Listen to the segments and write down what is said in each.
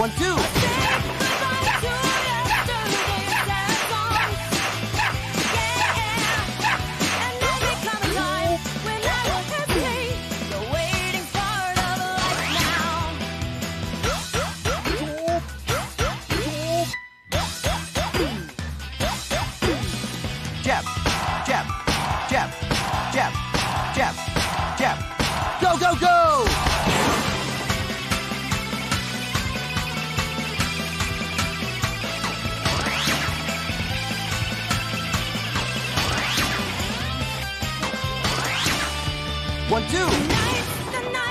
life two. Go, go, go! One, two.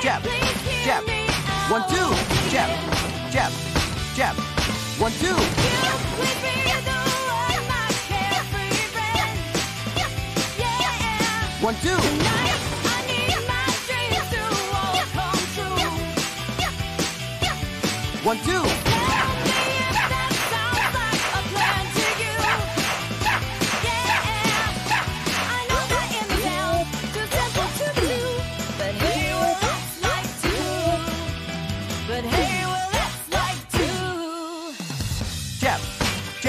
Jab, jab. One, two. Jab, jab, jab. One, two. One. Yeah. One, two.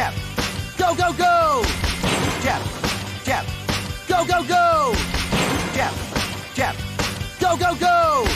Jab. Go, go, go! Jab, jab. Go, go, go! Jab, jab. Go, go, go!